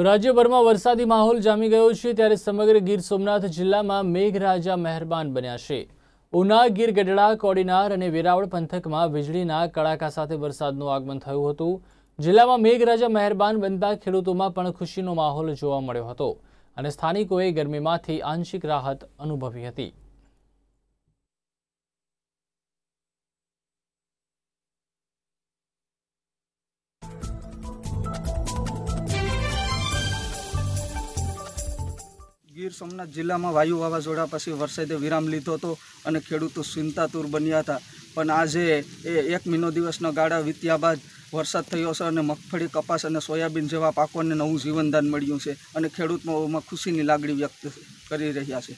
તો રાજ્યભરમાં વરસાદી માહોલ જામી ગયો છે ત્યારે સમગ્ર ગીર સોમનાથ જિલ્લામાં મેઘરાજા મહેરબાન બન્યા છે. ઉના ગીર ગઢડા, કોડીનાર અને વેરાવળ પંથકમાં વીજળીના કડાકા સાથે વરસાદનું આગમન થયું હતું. જિલ્લામાં મેઘરાજા મહેરબાન બનતા ખેડૂતોમાં પણ ખુશીનો માહોલ જોવા મળ્યો હતો અને સ્થાનિકોએ ગરમીમાંથી આંશિક રાહત અનુભવી હતી. ગીર સોમનાથ જિલ્લામાં વાયુ વાવાઝોડા પછી વરસાદે વિરામ લીધો હતો અને ખેડૂતો ચિંતાતુર બન્યા હતા. પણ આજે એ એક મહિનો દિવસના ગાળા વીત્યા બાદ વરસાદ થયો છે અને મગફળી, કપાસ અને સોયાબીન જેવા પાકોને નવું જીવનદાન મળ્યું છે અને ખેડૂતમાં ખુશીની લાગણી વ્યક્ત કરી રહ્યા છે.